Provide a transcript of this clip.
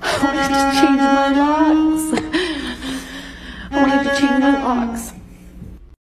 I wanted to change my locks. I wanted to change my locks.